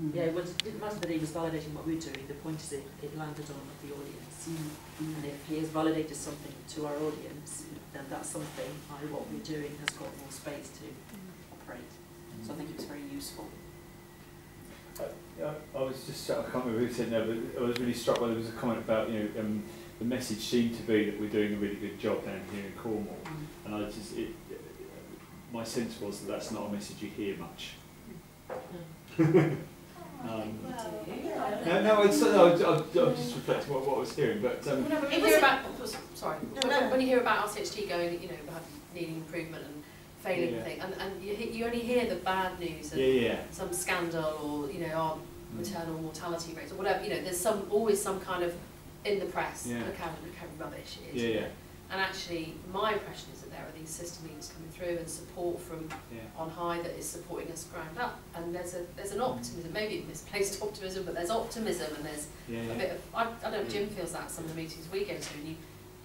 Mm. Yeah, well, it didn't matter that he was validating what we were doing, the point is it, it landed on the audience. Mm. And if he has validated something to our audience, then that's something, I, what we're doing has got more space to operate. So I think it was very useful. Uh, yeah, I was just, I can't remember who said no, but I was really struck by there was a comment about, you know, um, the message seemed to be that we're doing a really good job down here in Cornwall. And I just, it, my sense was that that's not a message you hear much. Um, no, no, it's, no, I, I, I'm just reflecting what, what I was hearing, but um, Well, no, when you hear about, oh, sorry, No, when, no. when you hear about RCHT going, you know, about needing improvement and failing Yeah. thing, and, and you, you only hear the bad news and yeah, yeah. some scandal or, you know, our Mm. maternal mortality rates or whatever, you know, there's some, always some kind of, in the press, Yeah. look how, look how rubbish it is. Yeah, yeah, And actually, my impression is that there are these system leaders coming through and support from yeah. on high that is supporting us ground up. And there's a there's an optimism, maybe misplaced optimism, but there's optimism and there's Yeah, a bit of I, I don't know if Jim feels that some of the meetings we go to and you,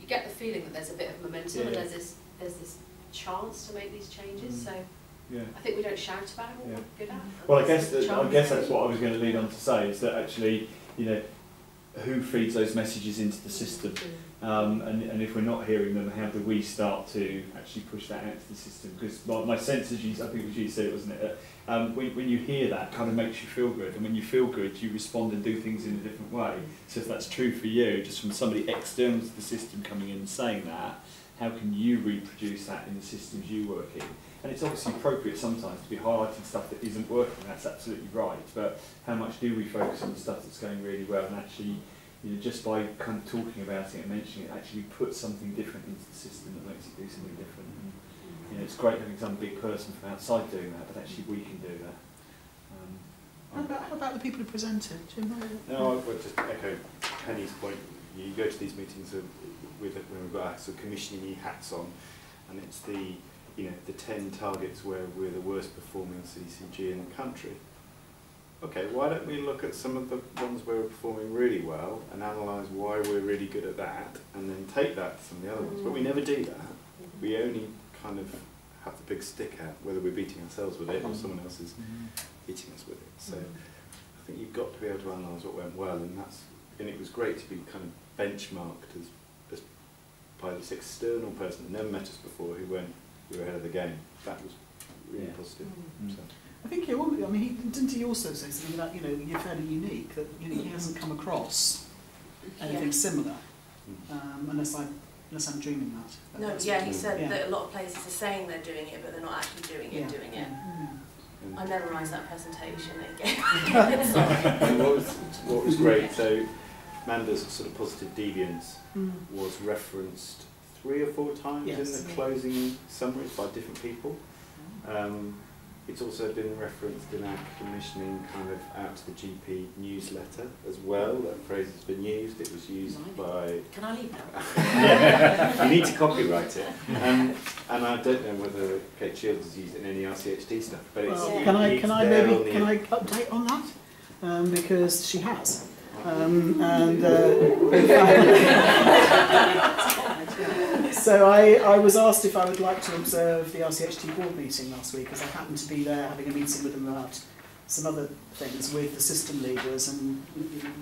you get the feeling that there's a bit of momentum and there's this there's this chance to make these changes. Mm. So yeah. I think we don't shout about it what Yeah. we're good at. Well, I guess that, I guess that's what I was going to lead on to say is that actually, you know, who feeds those messages into the system, um, and, and if we're not hearing them, how do we start to actually push that out to the system? Because my, my sense, as you, I think it you said, it wasn't it? Um, when, when you hear that, kind of makes you feel good, and when you feel good, you respond and do things in a different way. So if that's true for you, just from somebody external to the system coming in and saying that, how can you reproduce that in the systems you work in? And it's obviously appropriate sometimes to be highlighting stuff that isn't working, that's absolutely right, but how much do we focus on the stuff that's going really well and actually, you know, just by kind of talking about it and mentioning it, actually put something different into the system that makes it do something different. And, you know, it's great having some big person from outside doing that, but actually we can do that. How Um, about, how about the people who presented? Jim? No, I would just echo Penny's point. You go to these meetings with, with when we've got our sort of commissioning hats on, and it's the you know the ten targets where we're the worst performing CCG in the country. Okay, why don't we look at some of the ones where we're performing really well and analyse why we're really good at that, and then take that to some of the other ones. But we mm. never do that. Mm-hmm. We only kind of have the big stick out, whether we're beating ourselves with it or mm-hmm. someone else is mm-hmm. hitting us with it. So I think you've got to be able to analyse what went well, and that's and it was great to be kind of benchmarked as, as by this external person that never met us before who went, we were ahead of the game. That was really Yeah. positive. Mm. So. I think, yeah, I mean, he, didn't he also say something about, you know, you're fairly unique, that you know, he hasn't come across anything Yeah. similar, mm. um, unless, I, unless I'm dreaming that. But No, yeah, he said Yeah. that a lot of places are saying they're doing it, but they're not actually doing it, Yeah. doing it. Yeah. And- I memorised that presentation again. what was what was great, so Manda's sort of positive deviance Mm. was referenced three or four times Yes. in the closing summaries by different people. Um, it's also been referenced in our commissioning kind of out to the GP newsletter as well. That phrase has been used. It was used by. Can I leave now? Yeah, you need to copyright it. Um, and I don't know whether Kate Shields has used it in any RCHT stuff, but it's. Well, can I, can I maybe, can I update on that? Um, because she has. Um, and uh, in fact- so I, I was asked if I would like to observe the RCHT board meeting last week, as I happened to be there having a meeting with them about some other things with the system leaders, and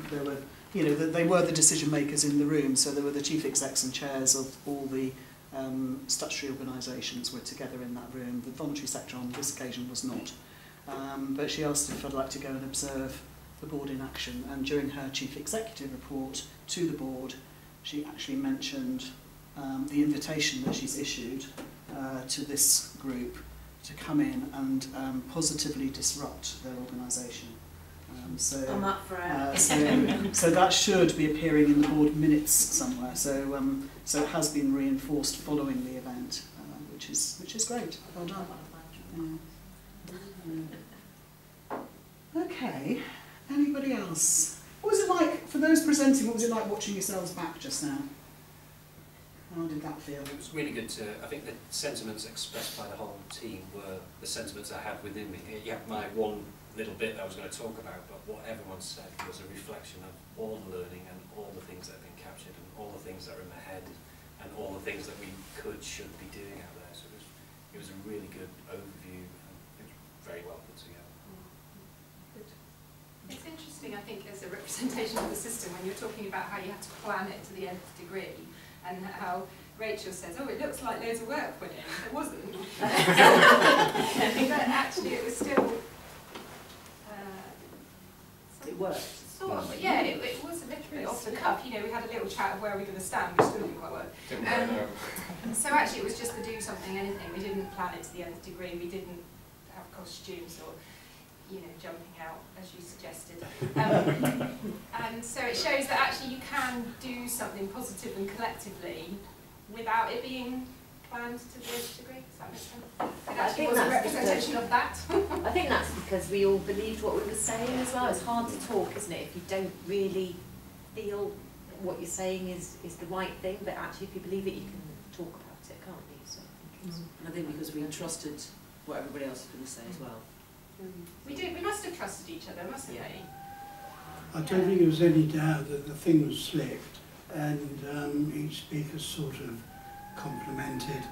there were, you know, they were the decision makers in the room. So there were the chief execs and chairs of all the um, statutory organisations were together in that room. The voluntary sector on this occasion was not. Um, but she asked if I'd like to go and observe the board in action. And during her chief executive report to the board, she actually mentioned um, the invitation that she's issued uh, to this group to come in and um, positively disrupt their organisation. Um, so, I'm up for it. uh, so, so that should be appearing in the board minutes somewhere. So, um, so it has been reinforced following the event, uh, which is which is great. Well done. Yeah. Yeah. Okay. Anybody else? What was it like for those presenting? What was it like watching yourselves back just now? How did that feel? It was really good to, I think the sentiments expressed by the whole team were the sentiments I had within me. You have my one little bit that I was going to talk about, but what everyone said was a reflection of all the learning and all the things that have been captured and all the things that are in my head and all the things that we could, should be doing out there. So it was, it was a really good overview and it was very well put together. Good. It's interesting, I think as a representation of the system, when you're talking about how you have to plan it to the nth degree, and how Rachel says, oh, it looks like loads of work went in. It wasn't. but actually it was still... Uh, It worked. Sort of, yeah, it, it was a little bit off the cuff. You know, we had a little chat of where we're going to stand, which still didn't quite work. Didn't Um. So actually, it was just to do something, anything. We didn't plan it to the nth degree. We didn't have costumes or, you know, jumping out as you suggested. Um, and so it shows that actually you can do something positive and collectively without it being planned to the nth degree. Does that make sense? It I actually think was a that's representation of that. I think that's because we all believed what we were saying as well. It's hard to talk, isn't it, if you don't really feel what you're saying is, is the right thing, but actually if you believe it, you can talk about it, can't you? So I think it's And I think because we trusted what everybody else was going to say as well. We did. We must have trusted each other, mustn't Yeah. we? I don't think there was any doubt that the thing was slick and um, each speaker sort of complimented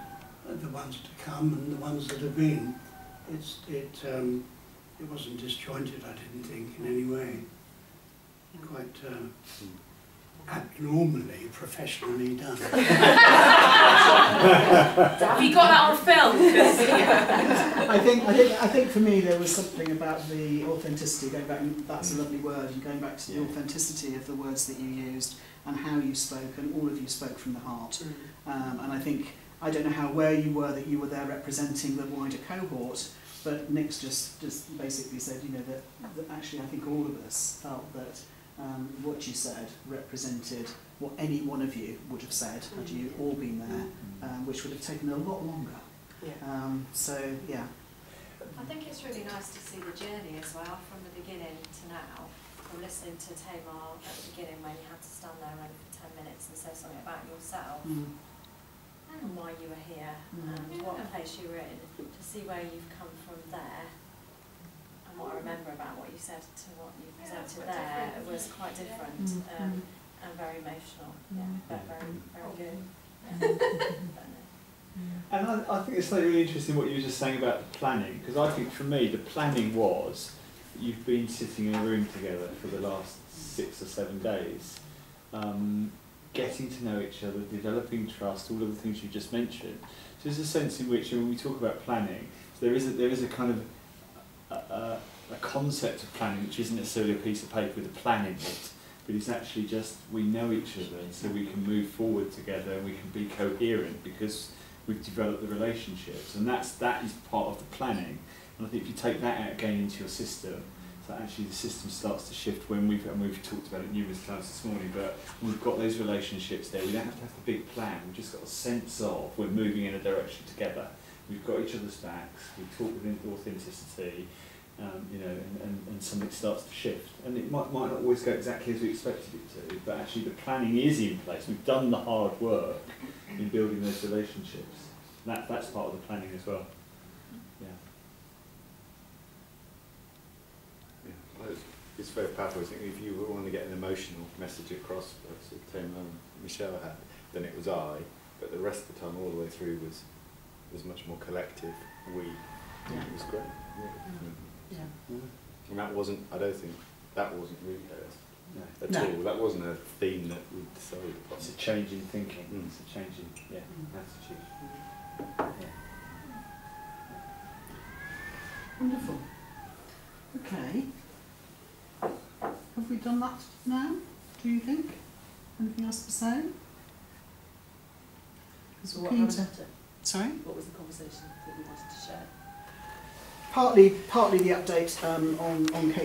the ones to come and the ones that have been. It's, it, um, it wasn't disjointed, I didn't think, in any way. Quite uh, abnormally professionally done. Have you got that on film? I think, I think, I think for me there was something about the authenticity, going back, that's a lovely word, and going back to the authenticity of the words that you used and how you spoke, and all of you spoke from the heart. Um, and I think, I don't know how aware you were that you were there representing the wider cohort, but Nick's just, just basically said, you know, that, that actually I think all of us felt that um, what you said represented what any one of you would have said had you all been there, um, which would have taken a lot longer. Yeah. Um, so, yeah. I think it's really nice to see the journey as well, from the beginning to now. From listening to Tamar at the beginning when you had to stand there only for 10 minutes and say something about yourself Mm. and why you were here Mm. and what place you were in, to see where you've come from there and what I remember about what you said to what you Yeah, it's presented quite there different. was quite different Mm, um, and very emotional. Yeah, but very, very good. And I, I think it's something really interesting what you were just saying about the planning, because I think for me the planning was you've been sitting in a room together for the last six or seven days, um, getting to know each other, developing trust, all of the things you just mentioned. So there's a sense in which when we talk about planning, there is a, there is a kind of a, a, a concept of planning which isn't necessarily a piece of paper with a plan in it, but it's actually just we know each other and so we can move forward together and we can be coherent because we've developed the relationships. And that's that is part of the planning. And I think if you take that out again into your system so actually the system starts to shift when we've and we've talked about it numerous times this morning but we've got those relationships there. We don't have to have the big plan. We've just got a sense of we're moving in a direction together. We've got each other's backs. We talk with authenticity um, you know, and, and, and something starts to shift. And it might, might not always go exactly as we expected it to, but actually the planning is in place. We've done the hard work in building those relationships. And that, that's part of the planning as well. Yeah. Yeah, it's, it's very powerful. I think if you want to get an emotional message across, as Tim and Michelle had, then it was I. But the rest of the time, all the way through, was was much more collective. We. Yeah. It was great. Yeah. Yeah. And that wasn't. I don't think that wasn't rehearsed No. at No. all. That wasn't a theme that we decided upon. It's a change in thinking. Mm. It's a change in yeah, Mm. attitude. Yeah. Wonderful. Okay. Have we done that now, do you think? Anything else to say? Because we're What, keen how to... about it? Sorry? What was the conversation that you wanted to share? Partly, partly the update um, on, on Kate